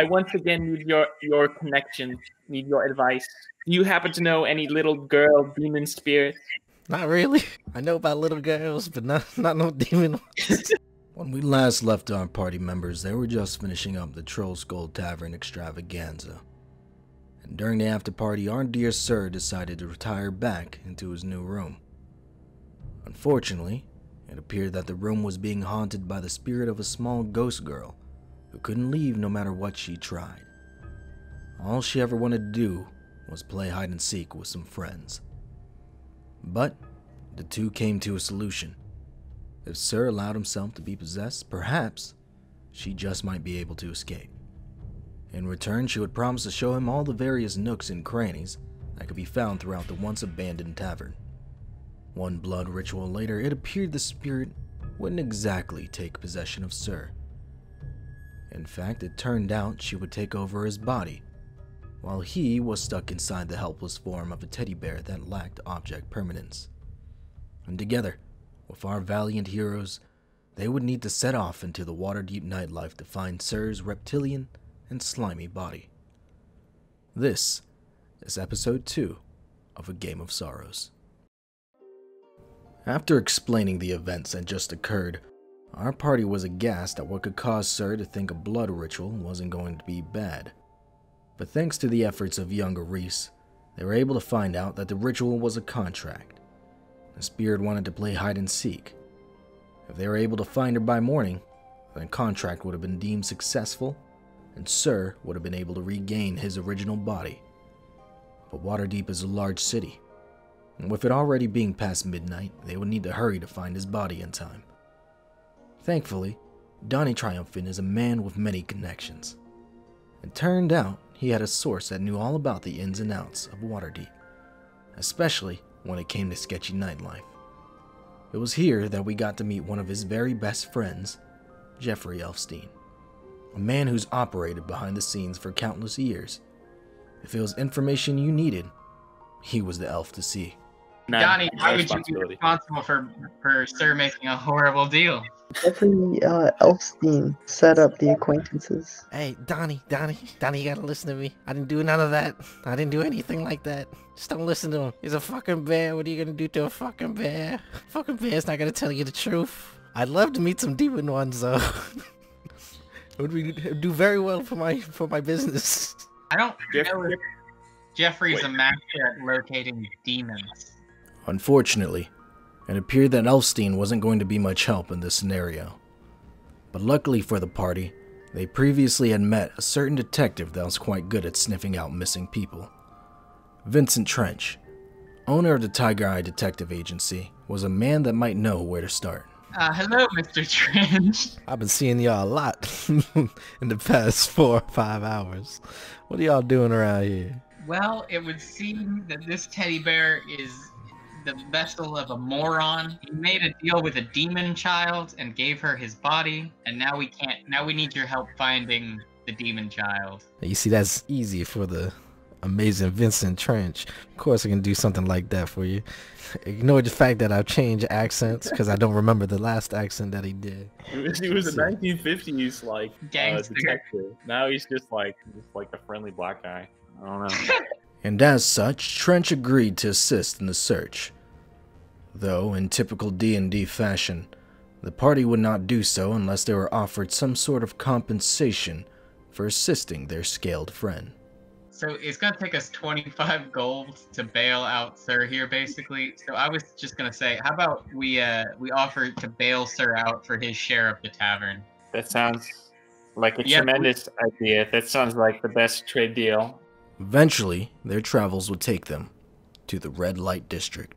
I once again need your your connection, need your advice. Do you happen to know any little girl demon spirits? Not really. I know about little girls, but not not no demon ones. when we last left our party members, they were just finishing up the Troll Skull Tavern extravaganza. And during the after party, our dear sir decided to retire back into his new room. Unfortunately, it appeared that the room was being haunted by the spirit of a small ghost girl who couldn't leave no matter what she tried. All she ever wanted to do was play hide and seek with some friends. But the two came to a solution. If Sir allowed himself to be possessed, perhaps she just might be able to escape. In return, she would promise to show him all the various nooks and crannies that could be found throughout the once abandoned tavern. One blood ritual later, it appeared the spirit wouldn't exactly take possession of Sir. In fact, it turned out she would take over his body, while he was stuck inside the helpless form of a teddy bear that lacked object permanence. And together, with our valiant heroes, they would need to set off into the Waterdeep nightlife to find Sir's reptilian and slimy body. This is episode 2 of A Game of Sorrows. After explaining the events that just occurred, our party was aghast at what could cause Sir to think a blood ritual wasn't going to be bad. But thanks to the efforts of younger Reese, they were able to find out that the ritual was a contract. The spirit wanted to play hide and seek. If they were able to find her by morning, then the contract would have been deemed successful, and Sir would have been able to regain his original body. But Waterdeep is a large city, and with it already being past midnight, they would need to hurry to find his body in time. Thankfully, Donnie Triumphant is a man with many connections. It turned out he had a source that knew all about the ins and outs of Waterdeep, especially when it came to sketchy nightlife. It was here that we got to meet one of his very best friends, Jeffrey Elfstein, a man who's operated behind the scenes for countless years. If it was information you needed, he was the elf to see. Donnie, why would you be responsible for, for Sir making a horrible deal? Jeffrey uh, Elfstein set up the acquaintances. Hey, Donnie, Donnie, Donnie, you gotta listen to me. I didn't do none of that. I didn't do anything like that. Just don't listen to him. He's a fucking bear. What are you gonna do to a fucking bear? Fucking bear's not gonna tell you the truth. I'd love to meet some demon ones though. it would be do very well for my for my business. I don't know if Jeffrey's Wait. a master at locating demons. Unfortunately, it appeared that Elfstein wasn't going to be much help in this scenario. But luckily for the party, they previously had met a certain detective that was quite good at sniffing out missing people. Vincent Trench, owner of the Tiger Eye Detective Agency, was a man that might know where to start. Uh, hello, Mr. Trench. I've been seeing y'all a lot in the past four or five hours. What are y'all doing around here? Well, it would seem that this teddy bear is the vessel of a moron. He made a deal with a demon child and gave her his body, and now we can't. Now we need your help finding the demon child. You see, that's easy for the amazing Vincent Trench. Of course, I can do something like that for you. Ignore the fact that I've changed accents because I don't remember the last accent that he did. He was a 1950s like uh, detective. Now he's just like just like a friendly black guy. I don't know. and as such, Trench agreed to assist in the search. Though, in typical D&D fashion, the party would not do so unless they were offered some sort of compensation for assisting their scaled friend. So it's gonna take us 25 gold to bail out Sir here, basically. So I was just gonna say, how about we uh we offer to bail Sir out for his share of the tavern? That sounds like a yep. tremendous idea. That sounds like the best trade deal Eventually, their travels would take them to the red light district.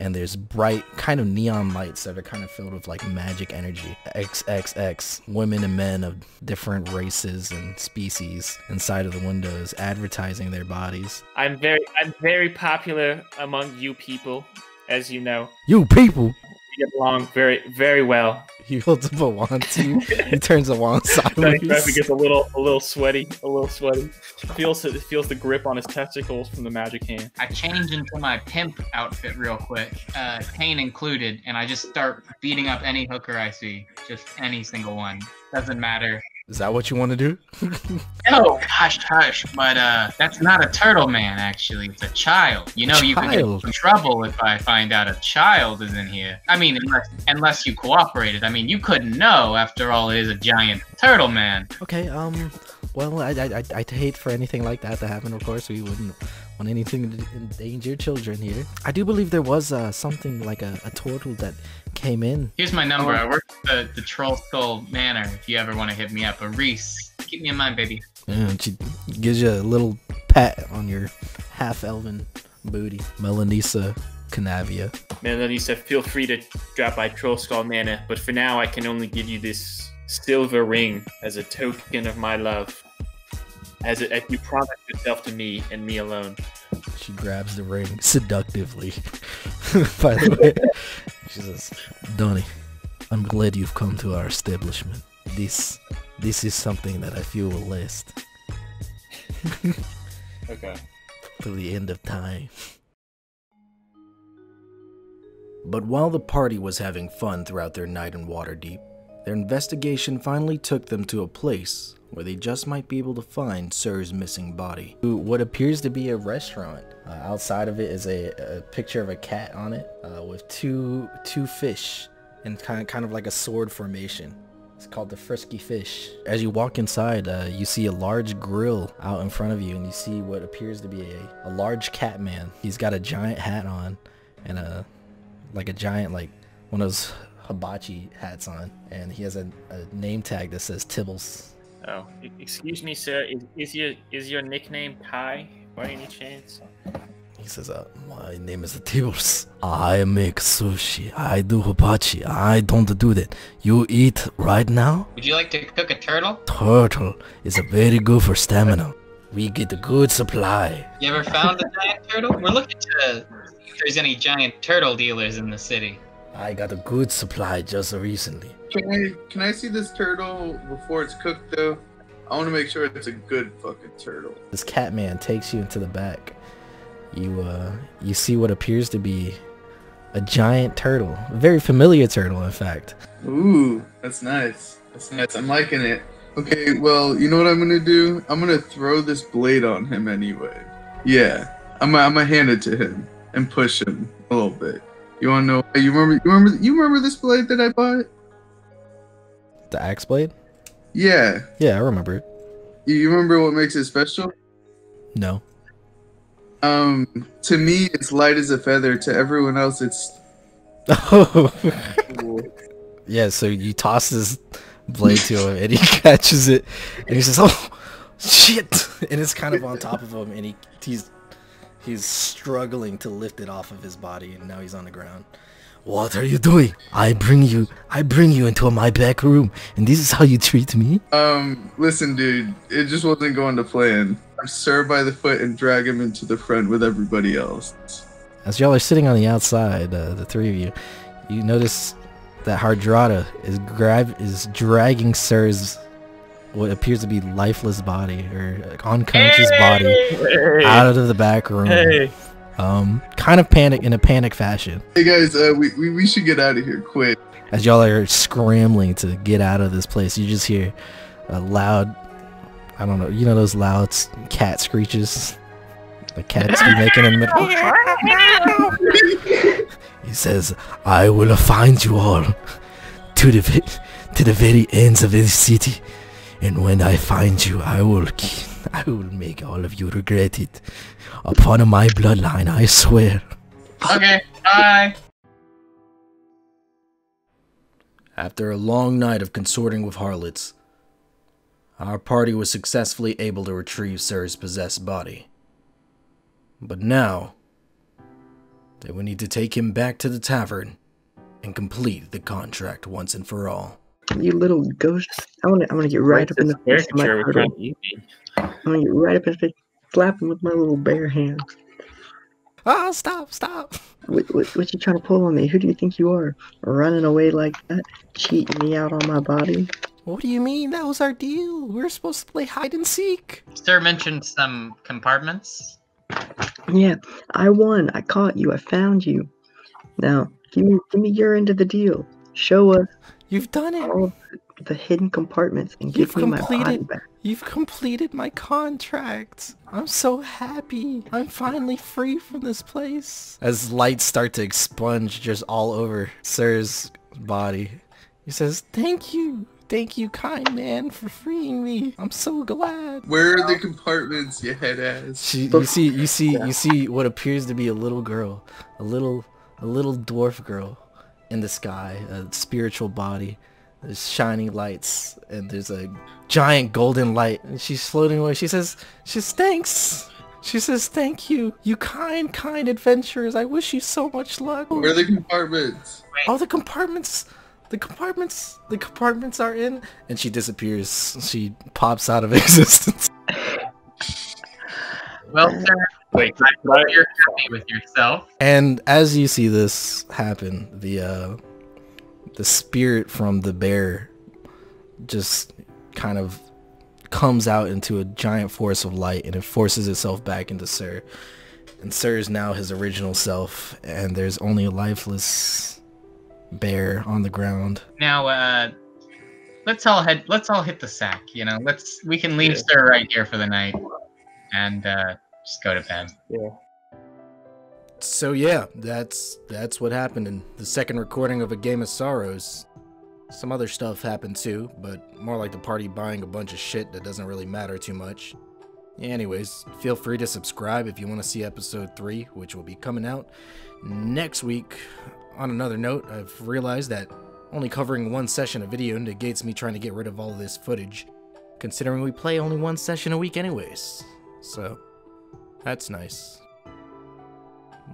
And there's bright, kind of neon lights that are kind of filled with like magic energy. XXX, women and men of different races and species inside of the windows advertising their bodies. I'm very I'm very popular among you people, as you know. You people? Get along very, very well. He holds up a wand to you. he turns the wand sideways. He gets a little, a little sweaty, a little sweaty. Feels it feels the grip on his testicles from the magic hand. I change into my pimp outfit real quick, uh, Kane included, and I just start beating up any hooker I see, just any single one. Doesn't matter. Is that what you want to do? no, hush, hush. But uh, that's not a turtle man. Actually, it's a child. You know, Child. you could get in trouble if I find out a child is in here. I mean, unless unless you cooperated. I mean, you couldn't know. After all, it is a giant turtle man. Okay, um, well, I, I, I, I'd hate for anything like that to happen, of course. We wouldn't want anything to endanger children here. I do believe there was uh, something like a, a turtle that came in. Here's my number. I work at the, the Troll Skull Manor. If you ever want to hit me up, a Reese. Keep me in mind, baby. And she gives you a little pat on your half elven booty. Melanisa Canavia. Melanisa, feel free to drop by Troll Skull Manor, but for now I can only give you this silver ring as a token of my love. As, a, as you promise yourself to me and me alone. She grabs the ring seductively. By the way, she says, Donnie, I'm glad you've come to our establishment. This this is something that I feel will last Okay. till the end of time. But while the party was having fun throughout their night in Waterdeep, their investigation finally took them to a place where they just might be able to find Sir's missing body. What appears to be a restaurant. Uh, outside of it is a, a picture of a cat on it uh, with two two fish in kind of, kind of like a sword formation. It's called the Frisky Fish. As you walk inside, uh, you see a large grill out in front of you, and you see what appears to be a, a large cat man. He's got a giant hat on and a like a giant like one of those hibachi hats on, and he has a, a name tag that says Tibbles. Oh, excuse me, sir. Is, is your is your nickname Kai by any chance? He says, uh, my name is Tibbles. I make sushi. I do hibachi. I don't do that. You eat right now? Would you like to cook a turtle? Turtle is a very good for stamina. We get a good supply. You ever found a giant turtle? We're looking to see if there's any giant turtle dealers in the city. I got a good supply just recently. Can I can I see this turtle before it's cooked though? I want to make sure it's a good fucking turtle. This cat man takes you into the back. You uh you see what appears to be a giant turtle. A very familiar turtle in fact. Ooh, that's nice. That's nice. I'm liking it. Okay, well, you know what I'm gonna do? I'm gonna throw this blade on him anyway. Yeah, I'm I'm gonna hand it to him and push him a little bit. You wanna know? You remember? You remember? You remember this blade that I bought? The axe blade? Yeah. Yeah, I remember it. You- You remember what makes it special? No. Um, to me, it's light as a feather. To everyone else, it's Oh. yeah, so you toss this blade to him and he catches it and he says, Oh shit and it's kind of on top of him and he he's he's struggling to lift it off of his body and now he's on the ground. What are you doing? I bring you I bring you into my back room and this is how you treat me? Um, listen, dude, it just wasn't going to plan. Sir by the foot and drag him into the front with everybody else. As y'all are sitting on the outside, uh, the three of you, you notice that Hardrada is grab is dragging Sir's what appears to be lifeless body or like, unconscious body Hey, out of the back room. hey. Um, kind of panic in a panic fashion Hey guys, uh, we, we, we should get out of here quick. as y'all are scrambling to get out of this place. You just hear a loud, I don't know, you know those loud cat screeches the cats be making in the middle. He says, "I will find you all to the ve- to the very ends of this city, and when I find you, I will I will make all of you regret it. Upon my bloodline, I swear." Okay, bye. After a long night of consorting with harlots, our party was successfully able to retrieve Sir's possessed body. But now, they would need to take him back to the tavern and complete the contract once and for all. You little ghost. I want to. I want to get right up in the face of my Caricature was turtle. trying to eat me. I'm gonna get right up in his face, slap him with my little bare hands. Ah, stop, stop! What, what, what you trying to pull on me? Who do you think you are? Running away like that, cheating me out on my body? What do you mean? That was our deal. We were supposed to play hide and seek. Sir mentioned some compartments. Yeah, I won. I caught you. I found you. Now, give me, give me your end of the deal. Show us You've done it. all. the hidden compartments and give You've me my body completed- back. You've completed my contract. I'm so happy. I'm finally free from this place. As lights start to expunge just all over Sir's body, he says, Thank you. Thank you, kind man, for freeing me. I'm so glad. Where are the compartments, you head ass? She, you see, you see, you see what appears to be a little girl, a little, a little dwarf girl in the sky, a spiritual body. There's shining lights, and there's a giant golden light, and she's floating away. She says, "She says thanks." She says, "Thank you, you kind, kind adventurers. I wish you so much luck." Where are the compartments? All the compartments, the compartments, the compartments are in, and she disappears. She pops out of existence. Well, sir, Wait, I could I- you're happy with yourself. And as you see this happen, the uh, the spirit from the bear just kind of comes out into a giant force of light, and it forces itself back into Sir. And Sir is now his original self, and there's only a lifeless bear on the ground. Now, uh, let's all head. Let's all hit the sack. You know, let's. We can leave Yeah. Sir right here for the night, and uh, just go to bed. yeah. So yeah, that's that's what happened in the second recording of A Game of Sorrows. Some other stuff happened too, but more like the party buying a bunch of shit that doesn't really matter too much. Anyways, feel free to subscribe if you want to see episode 3, which will be coming out next week. On another note, I've realized that only covering one session of video negates me trying to get rid of all this footage, considering we play only one session a week anyways. So, that's nice.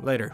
Later.